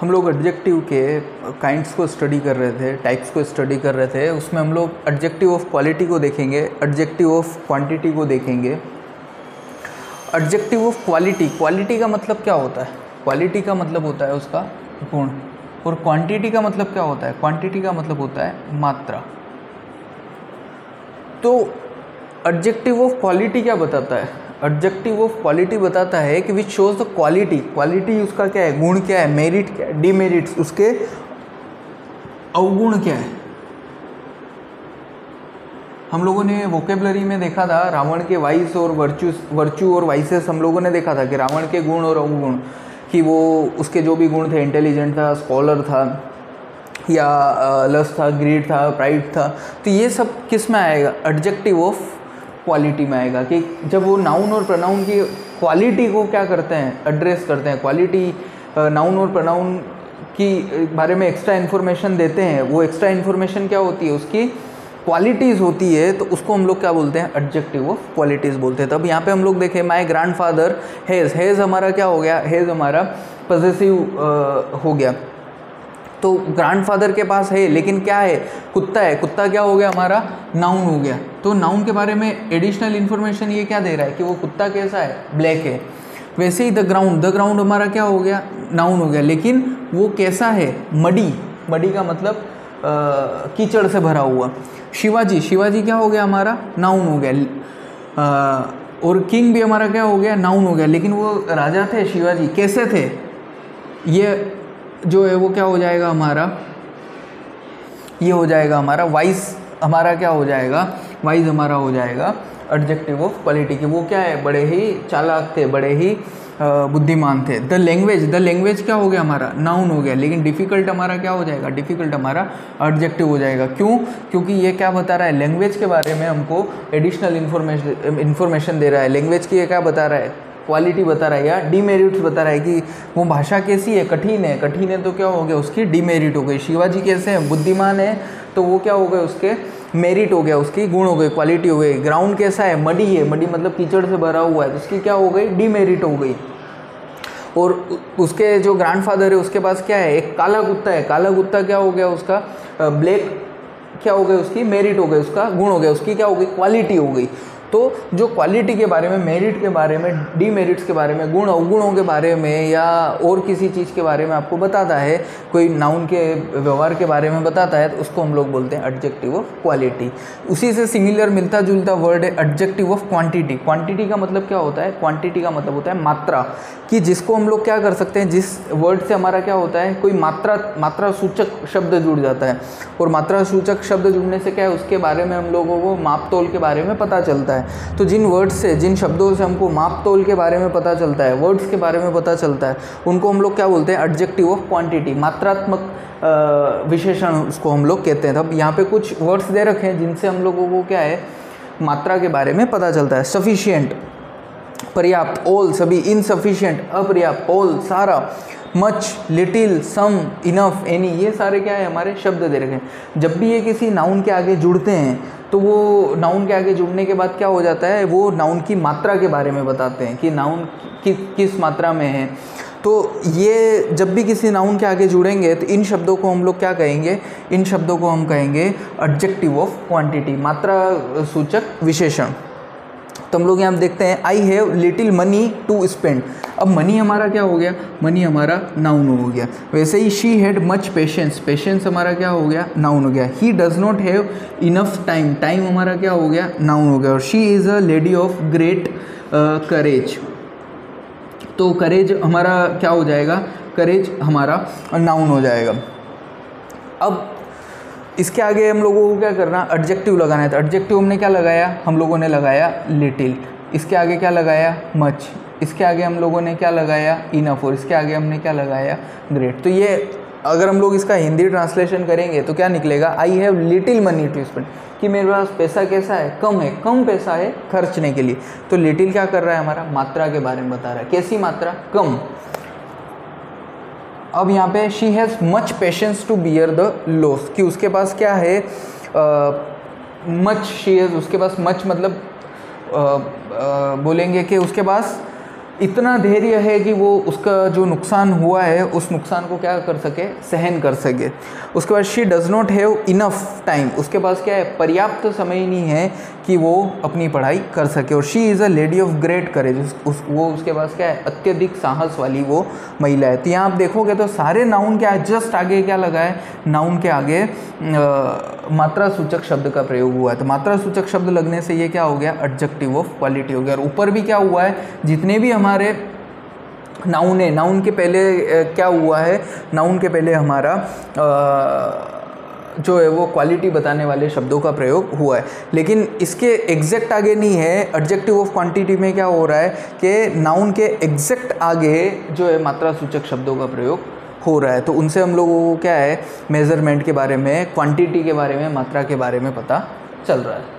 हम लोग एडजेक्टिव के काइंड्स को स्टडी कर रहे थे टाइप्स को स्टडी कर रहे थे, उसमें हम लोग एडजेक्टिव ऑफ़ क्वालिटी को देखेंगे एडजेक्टिव ऑफ़ क्वांटिटी को देखेंगे। एडजेक्टिव ऑफ़ क्वालिटी क्वालिटी का मतलब क्या होता है? क्वालिटी का मतलब होता है उसका गुण, और क्वांटिटी का मतलब क्या होता है? क्वांटिटी का मतलब होता है मात्रा। तो एडजेक्टिव ऑफ़ क्वालिटी क्या बताता है? एडजेक्टिव ऑफ़ क्वालिटी बताता है कि which shows the quality quality उसका क्या है? गुण क्या है? मेरिट क्या है? डीमेरिट्स उसके अवगुण क्या है? हम लोगों ने वोकेबलरी में देखा था, रावण के वाइस और वर्चू वर्चू और वाइसेस हम लोगों ने देखा था कि रावण के गुण और अवगुण, कि वो उसके जो भी गुण थे इंटेलिजेंट था स्कॉलर था, या लस था ग्रीड था प्राइड था तो ये सब किसमें आएगा? एडजेक्टिव ऑफ़ क्वालिटी में आएगा कि जब वो नाउन और प्रनाउन की क्वालिटी को क्या करते हैं एड्रेस करते हैं क्वालिटी नाउन और प्रनाउन की बारे में एक्स्ट्रा इन्फॉर्मेशन देते हैं, वो एक्स्ट्रा इन्फॉर्मेशन क्या होती है, उसकी क्वालिटीज़ होती है तो उसको हम लोग क्या बोलते हैं एडजेक्टिव ऑफ़ क्वालिटीज़ बोलते हैं। तब यहाँ पे हम लोग देखें my grandfather has has हमारा क्या हो गया हेज़ हमारा पॉजिटिव हो गया। तो ग्रैंडफादर के पास है, लेकिन क्या है, कुत्ता है, कुत्ता क्या हो गया, हमारा नाउन हो गया। तो नाउन के बारे में एडिशनल इन्फॉर्मेशन ये क्या दे रहा है कि वो कुत्ता कैसा है? ब्लैक है। वैसे ही द ग्राउंड द ग्राउंड हमारा क्या हो गया? नाउन हो गया। लेकिन वो कैसा है? मडी। मडी का मतलब कीचड़ से भरा हुआ। शिवाजी। शिवाजी क्या हो गया हमारा? नाउन हो गया। आ, और किंग भी हमारा क्या हो गया? नाउन हो गया। लेकिन वो राजा थे शिवाजी। कैसे थे? ये जो है वो क्या हो जाएगा हमारा? ये हो जाएगा हमारा। वाइस हमारा क्या हो जाएगा? वाइज हमारा हो जाएगा एडजेक्टिव ऑफ़ क्वालिटी की वो क्या है? बड़े ही चालाक थे, बड़े ही बुद्धिमान थे। द लैंग्वेज द लैंग्वेज क्या हो गया हमारा? नाउन हो गया। लेकिन डिफ़िकल्ट हमारा क्या हो जाएगा? डिफ़िकल्ट हमारा एडजेक्टिव हो जाएगा। क्यों? क्योंकि ये क्या बता रहा है? लैंग्वेज के बारे में हमको एडिशनल इन्फॉर्मेशन इन्फॉर्मेशन दे रहा है। लैंग्वेज की ये क्या बता रहा है? क्वालिटी बता रहा है या डीमेरिट्स बता रहा है कि वो भाषा कैसी है? कठिन है। कठिन है तो क्या हो गया? उसकी डीमेरिट हो गई। शिवाजी कैसे हैं? बुद्धिमान है तो वो क्या हो गए? उसके मेरिट हो गया। उसकी गुण हो गई क्वालिटी हो गई ग्राउंड कैसा है? मडी है। मडी मतलब कीचड़ से भरा हुआ है। तो उसकी क्या हो गई? डीमेरिट हो गई। और उसके जो ग्रैंडफादर है, उसके पास क्या है? एक काला कुत्ता है। काला कुत्ता क्या हो गया? उसका ब्लैक क्या हो गया? उसकी मेरिट हो गई। उसका गुण हो गया। उसकी क्या हो गई? क्वालिटी हो गई। तो जो क्वालिटी के बारे में मेरिट के बारे में डीमेरिट्स के बारे में, गुण, अवगुणों के बारे में या और किसी चीज़ के बारे में आपको बताता है, कोई नाउन के, व्यवहार के बारे में बताता है तो उसको हम लोग बोलते हैं एडजेक्टिव ऑफ़ क्वालिटी उसी से सिमिलर मिलता जुलता वर्ड है एडजेक्टिव ऑफ़ क्वांटिटी क्वांटिटी का मतलब क्या होता है? क्वांटिटी का मतलब होता है मात्रा. कि जिसको हम लोग क्या कर सकते हैं, जिस वर्ड से हमारा क्या होता है, कोई मात्रा मात्रा सूचक शब्द जुड़ जाता है. और मात्रा सूचक शब्द जुड़ने से क्या है? उसके बारे में हम लोगों को माप तोल के बारे में पता चलता है. तो जिन वर्ड्स से, जिन शब्दों से हमको माप तोल के बारे में पता चलता है वर्ड्स के बारे में पता चलता है, उनको हम लोग क्या बोलते हैं? एडजेक्टिव ऑफ़ क्वान्टिटी मात्रात्मक विशेषण उसको हम लोग कहते हैं। तब यहाँ पे कुछ वर्ड्स दे रखे हैं जिनसे हम लोगों को क्या है? मात्रा के बारे में पता चलता है। सफिशियंट पर्याप्त ऑल सभी इनसफिशियंट अपर्याप्त ऑल सारा। Much little some enough any ये सारे क्या है हमारे शब्द दे रखे हैं। जब भी ये किसी नाउन के आगे जुड़ते हैं तो वो नाउन के आगे जुड़ने के बाद क्या हो जाता है वो नाउन की मात्रा के बारे में बताते हैं कि नाउन कि, किस मात्रा में है। तो ये जब भी किसी नाउन के आगे जुड़ेंगे तो इन शब्दों को हम लोग क्या कहेंगे? इन शब्दों को हम कहेंगे एडजेक्टिव ऑफ़ क्वांटिटी मात्रा सूचक विशेषण। तो हम लोग यहाँ देखते हैं I have little money to spend अब मनी हमारा क्या हो गया? मनी हमारा नाउन हो गया. वैसे ही she had much patience patience हमारा क्या हो गया? नाउन हो गया. He does not have enough time time हमारा क्या हो गया? नाउन हो गया. और she is a lady of great courage तो करेज हमारा क्या हो जाएगा? करेज हमारा नाउन हो जाएगा. अब इसके आगे हम लोगों को क्या करना एडजेक्टिव लगाना है। तो एडजेक्टिव हमने क्या लगाया? हम लोगों ने लगाया लिटिल इसके आगे क्या लगाया? मच इसके आगे हम लोगों ने क्या लगाया? इनफ और इसके आगे हमने क्या लगाया? ग्रेट तो ये अगर हम लोग इसका हिंदी ट्रांसलेशन करेंगे तो क्या निकलेगा? I have little money to spend कि मेरे पास पैसा कैसा है? कम है। कम पैसा है खर्चने के लिए। तो लिटिल क्या कर रहा है हमारा? मात्रा के बारे में बता रहा है। कैसी मात्रा? कम। अब यहाँ पे she has much patience to bear the loss कि उसके पास क्या है? मच शी हैज़ उसके पास मच मतलब आ, आ, बोलेंगे कि उसके पास इतना धैर्य है कि वो उसका जो नुकसान हुआ है उस नुकसान को क्या कर सके? सहन कर सके। उसके बाद she does not have enough time उसके पास क्या है? पर्याप्त समय नहीं है कि वो अपनी पढ़ाई कर सके। और she is a lady of great courage उस वो उसके पास क्या है? अत्यधिक साहस वाली वो महिला है। तो यहाँ आप देखोगे तो सारे नाउन के जस्ट आगे क्या लगा है? नाउन के आगे मात्रा सूचक शब्द का प्रयोग हुआ है। तो मात्रा सूचक शब्द लगने से ये क्या हो गया? एडजेक्टिव ऑफ़ क्वालिटी हो गया। और ऊपर भी क्या हुआ है? जितने भी हमारे नाउन है नाउन के पहले क्या हुआ है? नाउन के पहले हमारा जो है वो क्वालिटी बताने वाले शब्दों का प्रयोग हुआ है। लेकिन इसके एग्जैक्ट आगे नहीं है। एडजेक्टिव ऑफ़ क्वांटिटी में क्या हो रहा है कि नाउन के एग्जैक्ट आगे जो है मात्रा सूचक शब्दों का प्रयोग हो रहा है। तो उनसे हम लोगों को क्या है? मेज़रमेंट के बारे में क्वांटिटी के बारे में, मात्रा के बारे में पता चल रहा है।